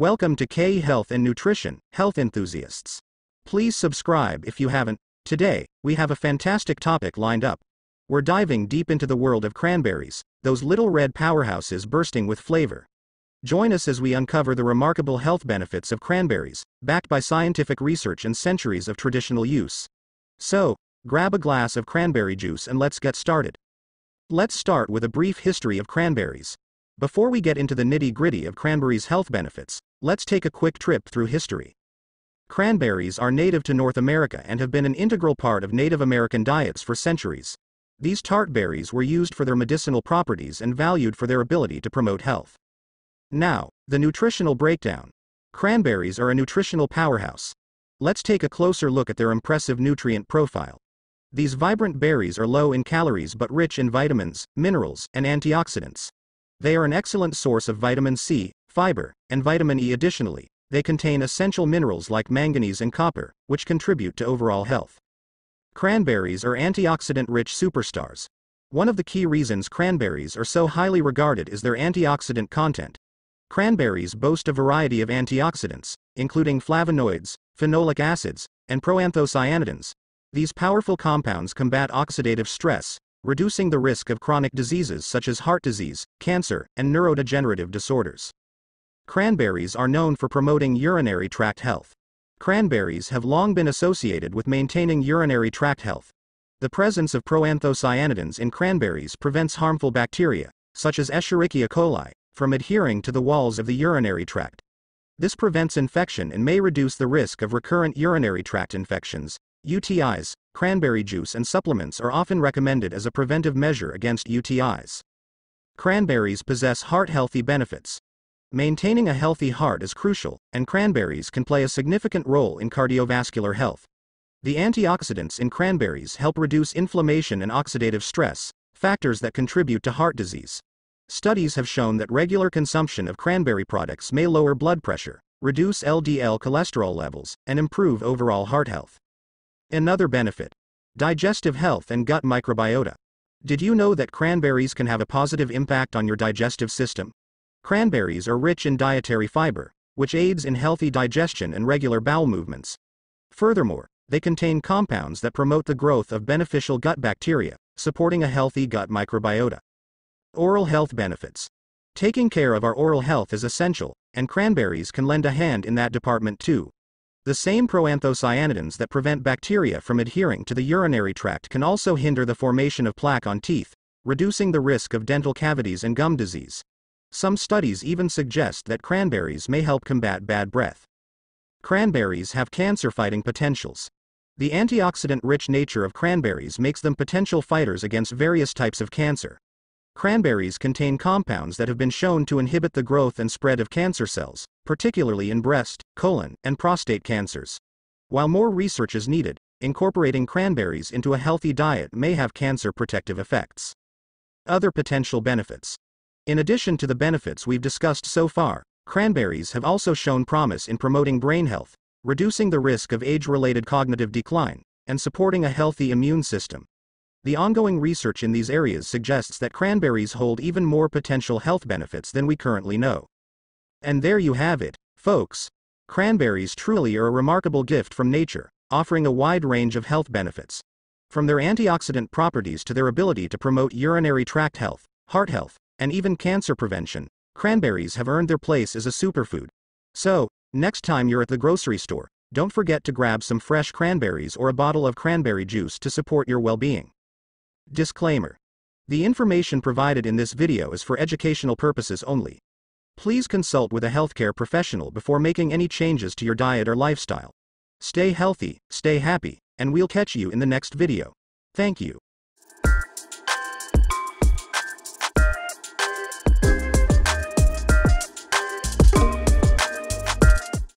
Welcome to Kayy Health and Nutrition, health enthusiasts. Please subscribe if you haven't. Today, we have a fantastic topic lined up. We're diving deep into the world of cranberries, those little red powerhouses bursting with flavor. Join us as we uncover the remarkable health benefits of cranberries, backed by scientific research and centuries of traditional use. So, grab a glass of cranberry juice and let's get started. Let's start with a brief history of cranberries. Before we get into the nitty gritty of cranberries' health benefits, let's take a quick trip through history. Cranberries are native to North America and have been an integral part of Native American diets for centuries. These tart berries were used for their medicinal properties and valued for their ability to promote health. Now, the nutritional breakdown. Cranberries are a nutritional powerhouse. Let's take a closer look at their impressive nutrient profile. These vibrant berries are low in calories but rich in vitamins, minerals, and antioxidants. They are an excellent source of vitamin C, fiber, and vitamin E. Additionally, they contain essential minerals like manganese and copper, which contribute to overall health. Cranberries are antioxidant rich superstars. One of the key reasons cranberries are so highly regarded is their antioxidant content. Cranberries boast a variety of antioxidants, including flavonoids, phenolic acids, and proanthocyanidins. These powerful compounds combat oxidative stress, reducing the risk of chronic diseases such as heart disease, cancer, and neurodegenerative disorders. Cranberries are known for promoting urinary tract health. Cranberries have long been associated with maintaining urinary tract health. The presence of proanthocyanidins in cranberries prevents harmful bacteria, such as Escherichia coli, from adhering to the walls of the urinary tract. This prevents infection and may reduce the risk of recurrent urinary tract infections, UTIs, cranberry juice and supplements are often recommended as a preventive measure against UTIs. Cranberries possess heart healthy benefits. Maintaining a healthy heart is crucial, and cranberries can play a significant role in cardiovascular health. The antioxidants in cranberries help reduce inflammation and oxidative stress, factors that contribute to heart disease. Studies have shown that regular consumption of cranberry products may lower blood pressure, reduce LDL cholesterol levels, and improve overall heart health. Another benefit digestive health and gut microbiota. Did you know that cranberries can have a positive impact on your digestive system? Cranberries are rich in dietary fiber, which aids in healthy digestion and regular bowel movements. Furthermore, they contain compounds that promote the growth of beneficial gut bacteria, supporting a healthy gut microbiota. Oral health benefits. Taking care of our oral health is essential, and cranberries can lend a hand in that department too. The same proanthocyanidins that prevent bacteria from adhering to the urinary tract can also hinder the formation of plaque on teeth, reducing the risk of dental cavities and gum disease. Some studies even suggest that cranberries may help combat bad breath. Cranberries have cancer fighting potentials. The antioxidant rich nature of cranberries makes them potential fighters against various types of cancer. Cranberries contain compounds that have been shown to inhibit the growth and spread of cancer cells, particularly in breast, colon, and prostate cancers. While more research is needed, incorporating cranberries into a healthy diet may have cancer protective effects. Other potential benefits. In addition to the benefits we've discussed so far, cranberries have also shown promise in promoting brain health, reducing the risk of age related cognitive decline, and supporting a healthy immune system. The ongoing research in these areas suggests that cranberries hold even more potential health benefits than we currently know. And there you have it, folks. Cranberries truly are a remarkable gift from nature, offering a wide range of health benefits. From their antioxidant properties to their ability to promote urinary tract health, heart health, and even cancer prevention, cranberries have earned their place as a superfood. So, next time you're at the grocery store, don't forget to grab some fresh cranberries or a bottle of cranberry juice to support your well being. Disclaimer. The information provided in this video is for educational purposes only. Please consult with a healthcare professional before making any changes to your diet or lifestyle. Stay healthy, stay happy, and we'll catch you in the next video. Thank you.